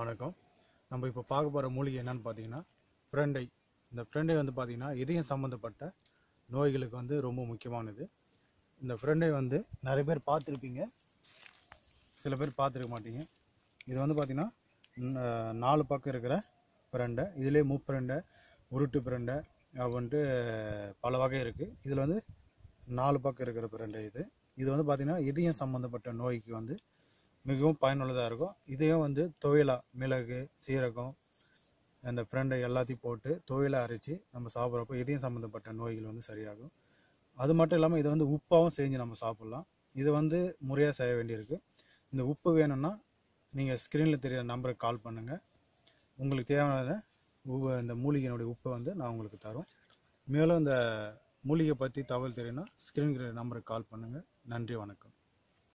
வணக்கம். நம்ம இப்போ பார்க்க போகிற மூலிகை என்னன்னு பார்த்தீங்கன்னா பிரண்டை. இந்த பிரண்டை வந்து பார்த்தீங்கன்னா இதயம் சம்மந்தப்பட்ட நோய்களுக்கு வந்து ரொம்ப முக்கியமானது. இந்த ஃப்ரெண்டை வந்து நிறைய பேர் பார்த்துருப்பீங்க. சில பேர் பார்த்துருக்க மாட்டீங்க. இது வந்து பார்த்திங்கன்னா நாலு பக்கம் இருக்கிற பிரண்டை. இதிலே முப்பிரண்டை உருட்டு பிரண்டை அப்படின்ட்டு பல வகை இருக்குது இதில் வந்து நாலு பக்கம் இருக்கிற பிரண்டை இது. இது வந்து பார்த்திங்கன்னா இதயம் சம்மந்தப்பட்ட நோய்க்கு வந்து மிகவும் பயனுள்ளதாக இருக்கும். இதையும் வந்து துவையலா மிளகு சீரகம் அந்த பிரண்டை எல்லாத்தையும் போட்டு துவையலாக அரைச்சி நம்ம சாப்பிட்றப்போ இதயம் சம்மந்தப்பட்ட நோய்கள் வந்து சரியாகும். அது மட்டும் இல்லாமல் இதை வந்து உப்பாகவும் செஞ்சு நம்ம சாப்பிட்லாம். இது வந்து முறையாக செய்ய வேண்டியிருக்கு. இந்த உப்பு வேணும்னா நீங்கள் ஸ்க்ரீனில் தெரியிற நம்பருக்கு கால் பண்ணுங்கள் உங்களுக்கு தேவையான உ- இந்த மூலிகையினுடைய உப்பை வந்து நான் உங்களுக்கு தரோம். மேலும் இந்த மூலிகை பற்றி தகவல் தெரியும்னா ஸ்க்ரீன் நம்பருக்கு கால் பண்ணுங்கள் நன்றி வணக்கம்.